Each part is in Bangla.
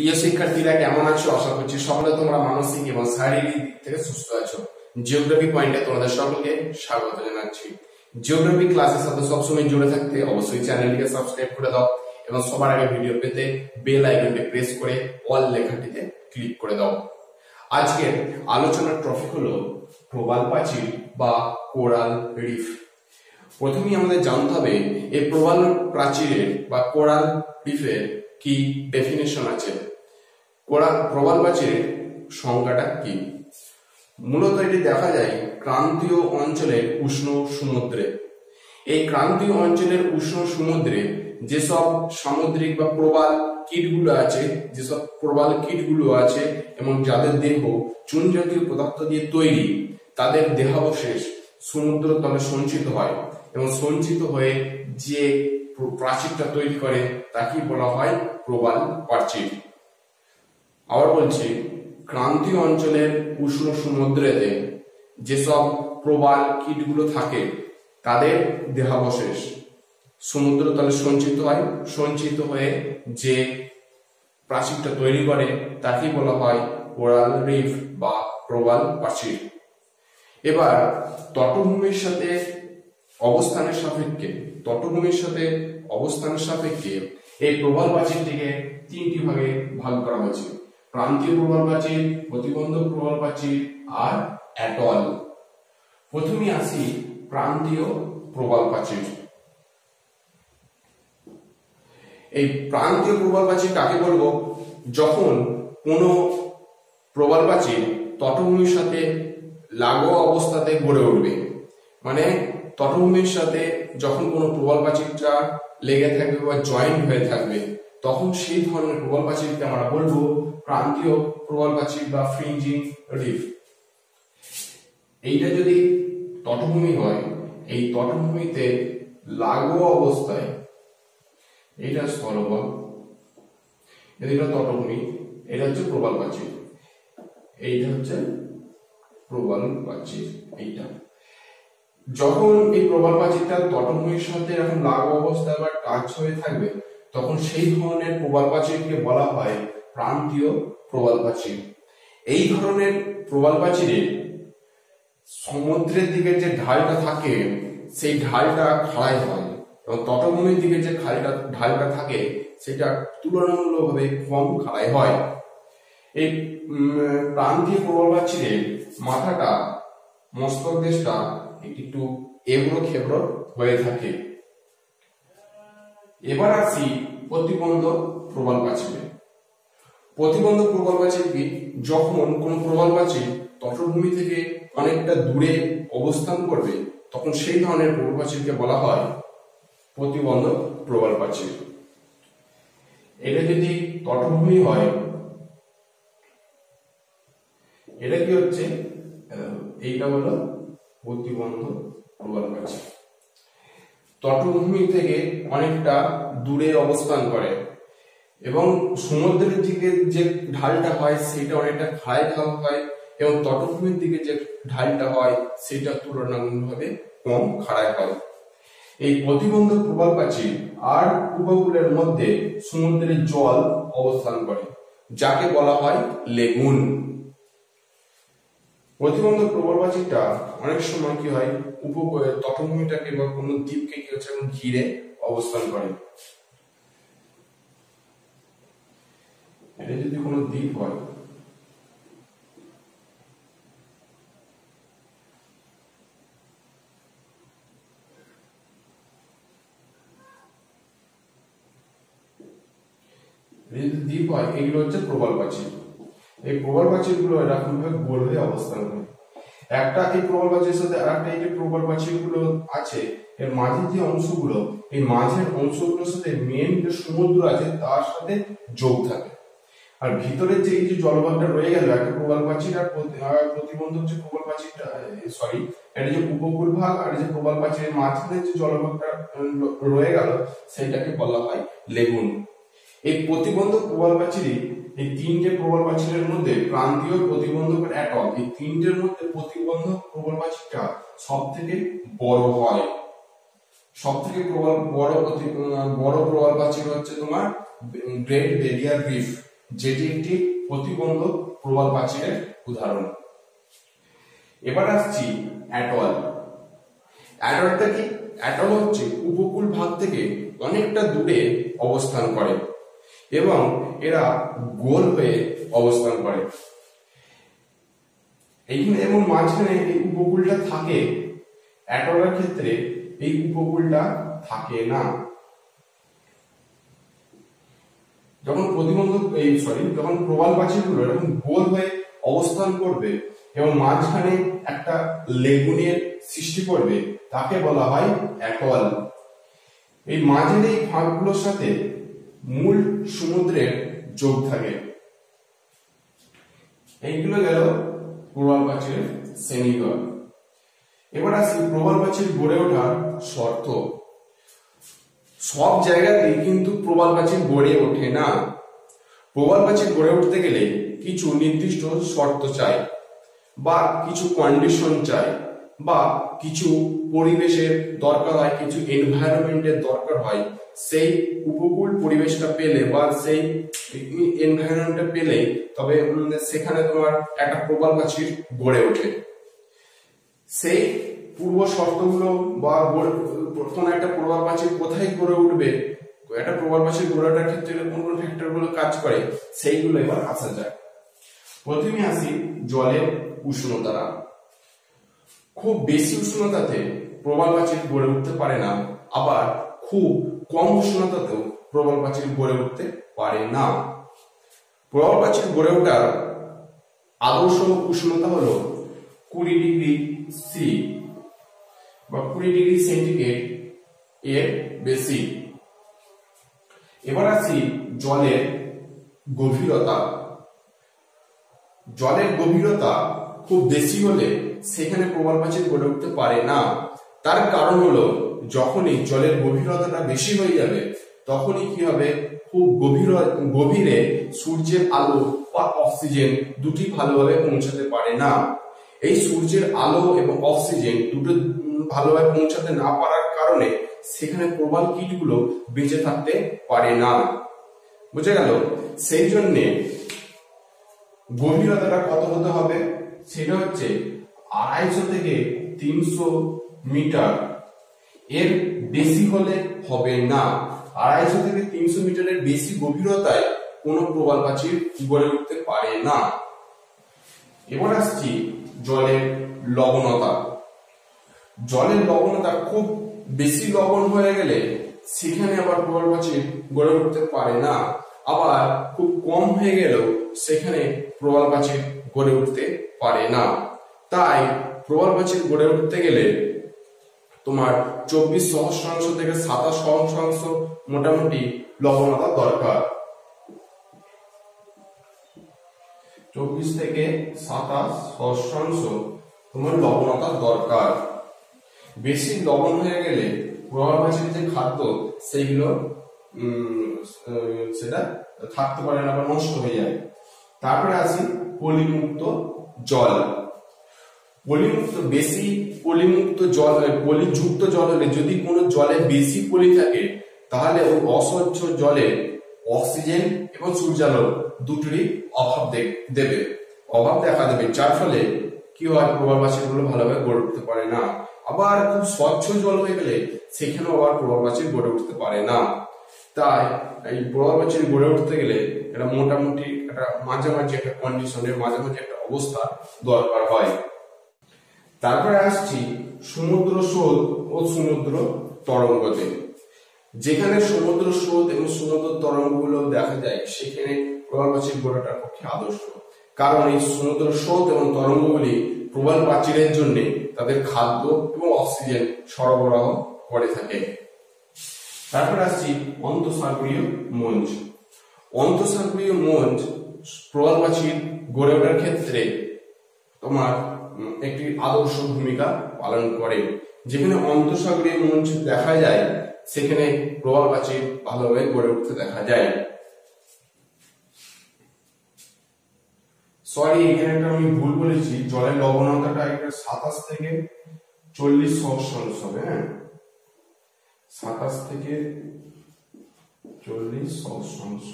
প্রিয় শিক্ষার্থীরা, কেমন আছো? আশা করছি সকলে তোমরা মানসিক এবং শারীরিক দিক থেকে সুস্থ আছো। জিওগ্রাফি পয়েন্টে তোমাদের সকলকে স্বাগত জানাচ্ছি। জিওগ্রাফি ক্লাসের সাথে সবসময় জুড়ে থাকতে অবশ্যই চ্যানেলটিকে সাবস্ক্রাইব করে দাও এবং সবার আগে ভিডিও পেতে বেল আইকনটি প্রেস করে অল লেখাটিতে ক্লিক করে দাও। আজকের আলোচনার টপিক হলো প্রবাল প্রাচীর বা কোরাল রিফ। প্রথমেই আমাদের জানতে হবে, এই প্রবাল প্রাচীরের বা কোরাল রিফের কি ডেফিনেশন আছে? প্রবাল প্রাচীরের সংজ্ঞাটা কি? মূলত এটি দেখা যায় ক্রান্তীয় অঞ্চলের উষ্ণ সমুদ্রে। এই ক্রান্তীয় অঞ্চলের উষ্ণ সমুদ্রে যেসব সামুদ্রিক বা প্রবাল কীটগুলো আছে, যেসব প্রবাল কীটগুলো আছে এবং যাদের দেহ চুন জাতীয় পদার্থ দিয়ে তৈরি, তাদের দেহাবশেষ সমুদ্র তলে সঞ্চিত হয় এবং সঞ্চিত হয়ে যে প্রাচীরটা তৈরি করে তাকে বলা হয় প্রবাল প্রাচীর। আবার বলছি, ক্রান্তীয় অঞ্চলের উষ্ণ সমুদ্রেতে যেসব প্রবাল কীটগুলো থাকে, তাদের দেহাবশেষ সমুদ্র তলে সঞ্চিত হয়। সঞ্চিত হয়ে যে প্রাচীরটা তৈরি করে তাকে বলা হয় কোরাল রিফ বা প্রবাল প্রাচীর। এবার তটভূমির সাথে অবস্থানের সাপেক্ষে, তটভূমির সাথে অবস্থানের সাপেক্ষে এই প্রবাল প্রাচীরটিকে তিনটি ভাগে ভাগ করা হয়েছে। প্রান্তীয় প্রবাল প্রাচীর প্রতিবন্ধক প্রবাল প্রাচীর আর অ্যাটল প্রথমে আসি প্রান্তীয় প্রবাল প্রাচীর এই প্রান্তীয় প্রবাল প্রাচীর কাকে বলব? যখন কোনো প্রবাল প্রাচীর তটভূমির সাথে লাগোয়া অবস্থাতে গড়ে উঠবে। মানে তটভূমির সাথে যখন কোনো প্রবাল প্রাচীরটা লেগে থাকবে বা জয়েন্ট হয়ে থাকবে তখন সেই ধরনের প্রবাল প্রাচীরকে আমরা বলব প্রান্তীয় প্রবাল প্রাচীর বা ফ্রিঞ্জিং রিফ। এইটা যদি তটভূমি হয়, এই তটভূমিতে লাগোয়া অবস্থায় এটা স্থলবল এটা তটভূমি, এটা হচ্ছে প্রবাল প্রাচীর এইটা হচ্ছে প্রবাল প্রাচীর এইটা। যখন এই প্রবাল প্রাচীরটা তটভূমির সাথে এরকম লাগোয়া অবস্থায় বা টাচ হয়ে থাকবে তখন সেই ধরনের প্রবাল প্রাচীরকে বলা হয় প্রান্তীয় প্রবাল প্রাচীর এই ধরনের প্রবাল প্রাচীরে সমুদ্রের দিকে যে ঢালটা থাকে, সেই ঢালটা খাড়াই হয় এবং তটভূমির দিকে যে খালটা ঢালটা থাকে, সেটা তুলনামূলকভাবে কম খাড়াই হয়। এই প্রান্তীয় প্রবাল প্রাচীরের মাথাটা মস্তক দেশটা একটু এবড়ো খেবড়ো হয়ে থাকে। এবার আসি প্রতিবন্ধ প্রবাল প্রাচীরে প্রতিবন্ধক প্রবাল প্রাচীর কি? যখন কোন প্রবাল প্রাচীর তটভূমি থেকে অনেকটা দূরে অবস্থান করবে, তখন সেই ধরনের প্রবাল প্রাচীরকে বলা হয় প্রতিবন্ধক প্রবাল প্রাচীর এটা যদি তটভূমি হয়, এটা কি হচ্ছে? এইটা হলো প্রতিবন্ধক প্রবাল প্রাচীর তটভূমি থেকে অনেকটা দূরে অবস্থান করে। এবং সমুদ্রের দিকে যে ঢালটা হয়, সেটা অনেকটা খায় ঢাল হয় এবং তটভূমির দিকে যে ঢালটা হয়, সেটা তুলনামূলকভাবে কম খাড়ায় হয়। এই প্রতিবন্ধক প্রবাল প্রাচীর আর উপকূলের মধ্যে সমুদ্রের জল অবস্থান করে, যাকে বলা হয় লেগুন। প্রতিবন্ধক প্রবল প্রাচীরটা অনেক সময় কি হয় উপ তটভূমিটাকে বা কোনো দ্বীপকে কি হচ্ছে ঘিরে অবস্থান করে। এটা যদি কোনো দ্বীপ হয় দ্বীপ হয়, এগুলো হচ্ছে প্রবাল প্রাচীর এই প্রবাল প্রাচীরগুলো এরকম ভাবে গোল হয়ে অবস্থান করে। একটা এই প্রবাল প্রাচীর সাথে আরেকটা এই যে প্রবাল প্রাচীরগুলো আছে, এর মাঝের যে অংশগুলো, এই মাঝের অংশগুলোর সাথে মেন যে সমুদ্র আছে, তার সাথে যোগ থাকে। আর ভিতরের যে এই যে জলভাগটা রয়ে গেল, একটা প্রবাল প্রাচীর আর প্রতিবন্ধক যে প্রবাল প্রাচীরটা সরি এটা যে উপকূল ভাগ আর যে প্রবাল প্রাচীরের মাঝখানে যে জলভাগটা রয়ে গেল, সেটাকে বলা হয় লেগুন। এই প্রতিবন্ধক প্রবাল প্রাচীরই এই তিনটে প্রবল প্রাচীরের মধ্যে প্রান্তীয় প্রতিবন্ধক একক, এই তিনটের মধ্যে প্রতিবন্ধক প্রবল প্রাচীরটা সব থেকে বড় হয়। সব থেকে প্রবল, বড় প্রতি, বড় প্রবল প্রাচীর হচ্ছে তোমার গ্রেট বেরিয়ার রিফ যেটি একটি প্রতিবন্ধক প্রবাল প্রাচীরের উদাহরণ। এবার আসছি অ্যাটল। অ্যাটলটা কি? অ্যাটল হচ্ছে উপকূল ভাগ থেকে অনেকটা দূরে অবস্থান করে। এবং এরা গোল হয়ে অবস্থান করে। এইখানে এবং মাঝখানে এই উপকূলটা থাকে অ্যাটলের ক্ষেত্রে এই উপকূলটা থাকে না। যখন প্রতিবন্ধক এই সরি যখন প্রবাল প্রাচীরগুলো এরকম গোল হয়ে অবস্থান করবে এবং মাঝখানে একটা লেগুনের সৃষ্টি করবে, তাকে বলা হয় অ্যাটল এই মাঝের এই ফাঁকগুলোর সাথে মূল সমুদ্রের যোগ থাকে। এইগুলো গেল প্রবাল প্রাচীরের শ্রেণীঘর এবার আসি প্রবাল প্রাচীর গড়ে ওঠার শর্ত। সব জায়গাতেই কিন্তু প্রবাল প্রাচীর গড়ে ওঠে না। প্রবাল প্রাচীর গড়ে উঠতে গেলে কিছু নির্দিষ্ট শর্ত চাই বা কিছু কন্ডিশন চাই। বা কিছু পরিবেশের দরকার হয়, কিছু এনভায়রনমেন্টের দরকার হয়, সেই উপকূল পরিবেশটা পেলে বা সেই এনভায়রনমেন্টটা পেলে, তবে সেখানে তোমার একটা প্রবাল প্রাচীর গড়ে ওঠে। সেই পূর্ব শর্তগুলো বা কোন একটা প্রবাল প্রাচীর কোথায় গড়ে উঠবে, একটা প্রবাল প্রাচীর গড়ে ওঠার ক্ষেত্রে কোন কোন ফ্যাক্টরগুলো কাজ করে, সেইগুলো এবার আসা যায় প্রথমে আসি জলের উষ্ণতা। খুব বেশি উষ্ণতাতে প্রবাল প্রাচীর গড়ে উঠতে পারে না, আবার খুব কম উষ্ণতাতেও প্রবাল প্রাচীর গড়ে উঠতে পারে না। প্রবাল প্রাচীর গড়ে ওঠার আদর্শ উষ্ণতা হলো কুড়ি ডিগ্রি সি বা কুড়ি ডিগ্রি সেন্টিগ্রেড এর বেশি। এবার আসি জলের গভীরতা। জলের গভীরতা খুব বেশি হলে সেখানে প্রবাল প্রাচীর গড়ে উঠতে পারে না। তার কারণ হলো, যখনই জলের গভীরতাটা বেশি হয়ে যাবে, তখনই কি হবে? খুব গভীর, গভীরে সূর্যের আলো বা অক্সিজেন দুটি ভালোভাবে পৌঁছাতে পারে না। এই সূর্যের আলো এবং অক্সিজেন দুটো ভালোভাবে পৌঁছাতে না পারার কারণে সেখানে প্রবাল কীটগুলো বেঁচে থাকতে পারে না। বুঝে গেল? সেই জন্যে গভীরতাটা কত হতে হবে? সেটা হচ্ছে আড়াইশো থেকে তিনশো মিটার। এর বেশি হলে হবে না। আড়াইশো থেকে তিনশো মিটারের বেশি গভীরতায় কোনো প্রবাল প্রাচীর গড়ে উঠতে পারে না। এবার আসছি জলের লবণতা। জলের লবণতা খুব বেশি লবণ হয়ে গেলে সেখানে আবার প্রবাল প্রাচীর গড়ে উঠতে পারে না। আবার খুব কম হয়ে গেলেও সেখানে প্রবাল প্রাচীর গড়ে উঠতে পারে না। তাই প্রবাল প্রাচীর গড়ে উঠতে গেলে তোমার চব্বিশ সহস্রাংশ থেকে সাতাশ সহস্রাংশ মোটামুটি লবণতা দরকার। চব্বিশ থেকে সাতাশ সহস্রাংশ তোমার লবণতা দরকার। বেশি লবণ হয়ে গেলে প্রবাল প্রাচীর যে খাদ্য, সেইগুলো সেটা থাকতে পারে না বা নষ্ট হয়ে যায়। তারপরে আসি পলিমুক্ত জল। পলিমুক্ত, বেশি পলিমুক্ত জল, পলিযুক্ত জল হলে যদি কোনো জলে বেশি পলি থাকে, তাহলে ওই অস্বচ্ছ জলে অক্সিজেন এবং সূর্যালোক দুটোরই অভাব দেবে, অভাব দেখা দেবে। যার ফলে কি হয়? প্রাচীরগুলো ভালোভাবে গড়ে উঠতে পারে না। আবার খুব স্বচ্ছ জল হয়ে গেলে সেখানেও আবার প্রবাল প্রাচীর গড়ে উঠতে পারে না। তাই এই প্রবাল প্রাচীর গড়ে উঠতে গেলে এটা মোটামুটি একটা মাঝামাঝি একটা কন্ডিশনের মাঝামাঝি একটা অবস্থা দরকার হয়। তারপরে আসছি সমুদ্র স্রোত ও সমুদ্র তরঙ্গতে। যেখানে সমুদ্র স্রোত এবং সমুদ্র তরঙ্গগুলো দেখা যায়, সেখানে প্রবাল প্রাচীর গড়াটার পক্ষে আদর্শ। কারণ এই সমুদ্র স্রোত এবং তরঙ্গগুলি প্রবাল প্রাচীরের জন্য তাদের খাদ্য এবং অক্সিজেন সরবরাহ করে থাকে। তারপর আসছি অন্তঃসাগরীয় মঞ্চ। অন্তঃসাগরীয় মঞ্চ প্রবাল প্রাচীর গড়ে ওঠার ক্ষেত্রে তোমার একটি আদর্শ ভূমিকা পালন করে। যেখানে অন্তঃসাগরীয় মঞ্চ দেখা যায়, সেখানে প্রবাল প্রাচীর ভালোভাবে গড়ে উঠতে দেখা যায়। সরি এখানে একটা আমি ভুল বলেছি। জলের লবণতাটা একটা সাতাশ থেকে চল্লিশ সহস্রাংশ হবে হ্যাঁ? সাতাশ থেকে চল্লিশ সহস্রাংশ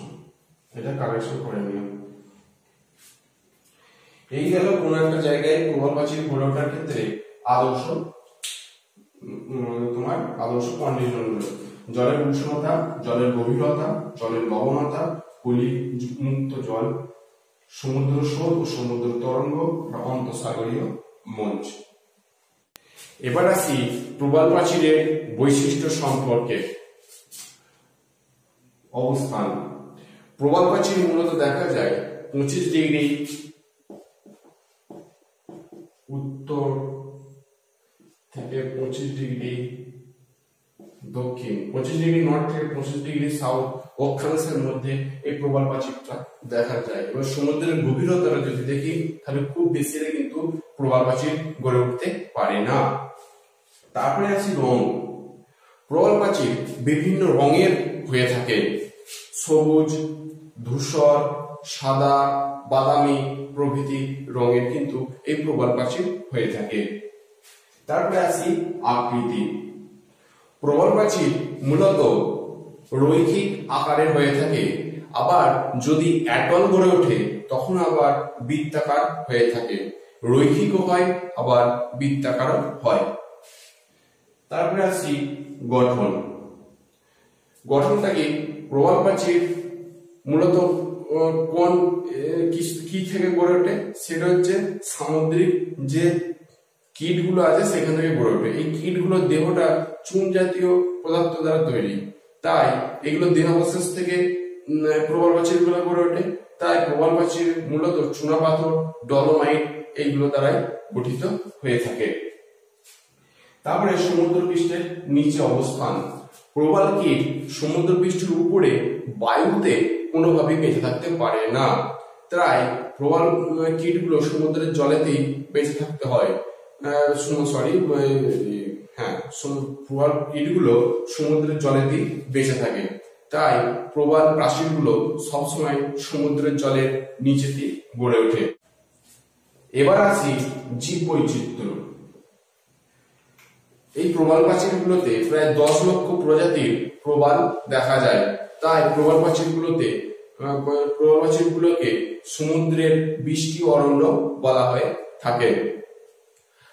এটা কারেকশন করে নিও। এই গেল কোন একটা জায়গায় প্রাচীর গড়ে ওঠার ক্ষেত্রে আদর্শ তোমার আদর্শ কন্ডিশনগুলো জলের উষ্ণতা, জলের গভীরতা, জলের লবণতা পলি মুক্ত জল, সমুদ্র স্রোত ও সমুদ্র তরঙ্গ বা অন্তঃসাগরীয় মঞ্চ। এবার আসি প্রবাল প্রাচীরের বৈশিষ্ট্য সম্পর্কে। অবস্থান। প্রবাল প্রাচীর মূলত দেখা যায় পঁচিশ ডিগ্রি উত্তর থেকে পঁচিশ ডিগ্রি দক্ষিণ। পঁচিশ ডিগ্রি নর্থ থেকে পঁচিশ ডিগ্রি সাউথ অক্ষাংশের মধ্যে এই প্রবাল প্রাচীরটা দেখা যায়। এবার সমুদ্রের গভীরতাটা যদি দেখি, তাহলে খুব বেশি প্রবাল প্রাচীর গড়ে উঠতে পারে না। তারপরে আছে রং। প্রবাল প্রাচীর বিভিন্ন রঙের হয়ে থাকে। সবুজ, ধূসর, সাদা, বাদামি প্রভৃতি রঙের কিন্তু এই প্রবাল প্রাচীর হয়ে থাকে। তারপরে আসি আকৃতি। প্রবল প্রাচীর মূলত রৈখিক আকারের হয়ে থাকে। আবার যদি অ্যাটল গড়ে ওঠে, তখন আবার বৃত্তাকার হয়ে থাকে। রৈখিকও হয়, আবার বৃত্তাকারও হয়। তারপরে আসি গঠন। গঠনটা কি প্রবাল প্রাচীর মূলত কোন কি- থেকে গড়ে ওঠে? সেটা হচ্ছে সামুদ্রিক যে কীটগুলো আছে, সেখান থেকে গড়ে ওঠে। এই কীটগুলোর দেহটা চুন জাতীয় পদার্থ দ্বারা তৈরি। তাই এগুলো দেহাবশেষ থেকে প্রবাল প্রাচীরগুলো গড়ে ওঠে। তাই প্রবাল প্রাচীর মূলত চুনা পাথর ডলোমাইট এইগুলো দ্বারাই গঠিত হয়ে থাকে। তারপরে সমুদ্র পৃষ্ঠের নিচে অবস্থান। প্রবাল কীট সমুদ্র পৃষ্ঠের উপরে বায়ুতে কোনোভাবে বেঁচে থাকতে পারে না। তাই প্রবাল কীটগুলো সমুদ্রের জলেতেই বেঁচে থাকতে হয়। সরি হ্যাঁ প্রবাল কীটগুলো সমুদ্রের জলেতেই বেঁচে থাকে। তাই প্রবাল প্রাচীরগুলো সবসময় সমুদ্রের জলের নিচেতেই গড়ে ওঠে। এবার আসি জীব বৈচিত্র্য। এই প্রবাল প্রাচীরগুলোতে প্রায় দশ লক্ষ প্রজাতির প্রবাল দেখা যায়। তাই প্রবাল প্রাচীরগুলোতে প্রবাল প্রাচীরগুলোকে সমুদ্রের বৃষ্টি অরণ্য বলা হয়ে থাকে।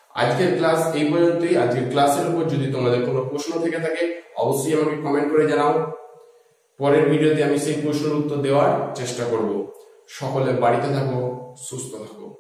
আজকের ক্লাস এই পর্যন্তই। আজকের ক্লাসের উপর যদি তোমাদের কোনো প্রশ্ন থেকে থাকে, অবশ্যই আমাকে কমেন্ট করে জানাও। পরের ভিডিওতে আমি সেই প্রশ্নের উত্তর দেওয়ার চেষ্টা করব। সকলে বাড়িতে থাকো, সুস্থ থাকো।